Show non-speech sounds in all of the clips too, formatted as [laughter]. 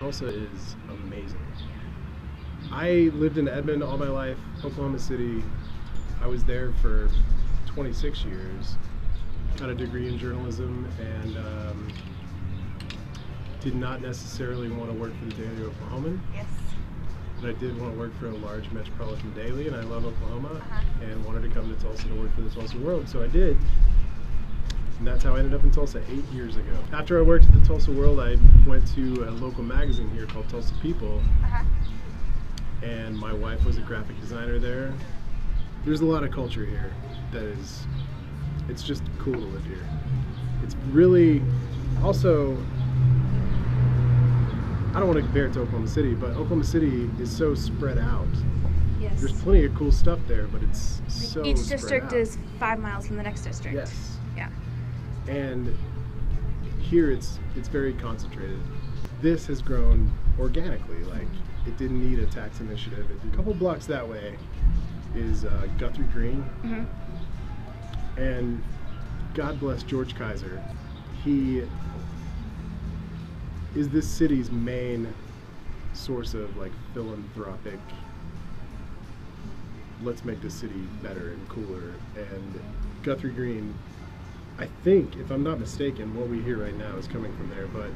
Tulsa is amazing. I lived in Edmond all my life, Oklahoma City. I was there for 26 years. Got a degree in journalism and um, did not necessarily want to work for the Daily Oklahoman, Yes. but I did want to work for a large metropolitan daily, and I love Oklahoma Uh-huh. and wanted to come to Tulsa to work for the Tulsa World, so I did. And that's how I ended up in Tulsa eight years ago. After I worked at the Tulsa World, I went to a local magazine here called Tulsa People, Uh-huh. and my wife was a graphic designer there. There's a lot of culture here that is, it's just cool to live here. It's really, also, I don't want to compare it to Oklahoma City, but Oklahoma City is so spread out. Yes. There's plenty of cool stuff there, but it's Like, so Each district is five miles from the next district. Yes. And here it's it's very concentrated. This has grown organically. Like it didn't need a tax initiative. A couple blocks that way is uh, Guthrie Green, hmm and God bless George Kaiser. He is this city's main source of like philanthropic. Let's make the city better and cooler. And Guthrie Green, I think, if I'm not mistaken, what we hear right now is coming from there. But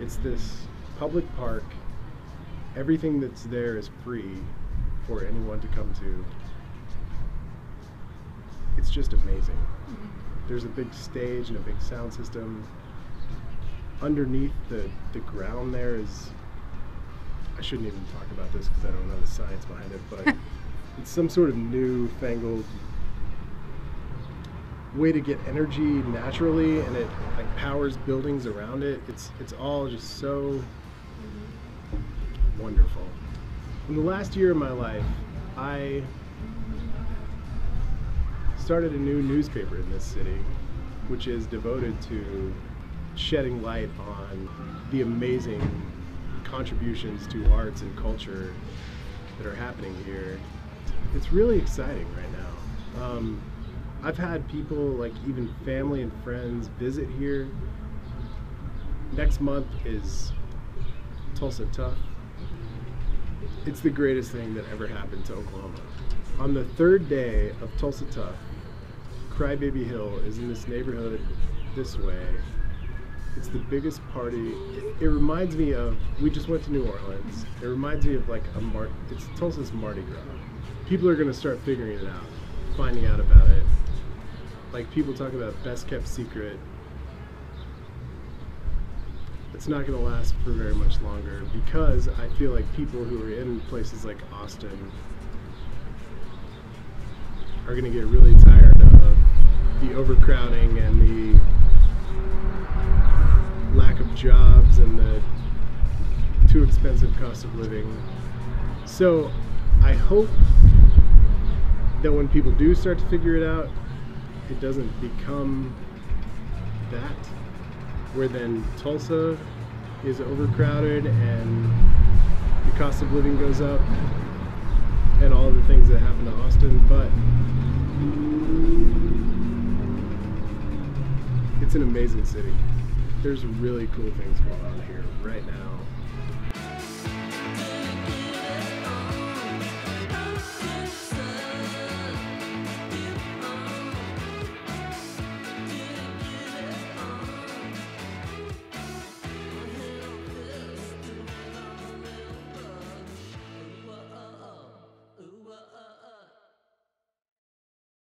it's this public park. Everything that's there is free for anyone to come to. It's just amazing. Mm-hmm. There's a big stage and a big sound system. Underneath the, the ground there is. I shouldn't even talk about this because I don't know the science behind it, but [laughs] it's some sort of newfangled way to get energy naturally and it like powers buildings around it. It's it's all just so wonderful. In the last year of my life, I started a new newspaper in this city, which is devoted to shedding light on the amazing contributions to arts and culture that are happening here. It's really exciting right now. Um, I've had people, like even family and friends, visit here. Next month is Tulsa Tough. It's the greatest thing that ever happened to Oklahoma. On the third day of Tulsa Tough, Crybaby Hill is in this neighborhood this way. It's the biggest party. It, it reminds me of, we just went to New Orleans. It reminds me of like a Mar, it's Tulsa's Mardi Gras. People are gonna start figuring it out, finding out about it. Like people talk about best kept secret. It's not gonna last for very much longer because I feel like people who are in places like Austin are going to get really tired of the overcrowding and the lack of jobs and the too expensive cost of living. So I hope that when people do start to figure it out, it doesn't become that, where then Tulsa is overcrowded and the cost of living goes up and all the things that happen to Austin, but it's an amazing city. There's really cool things going on here right now.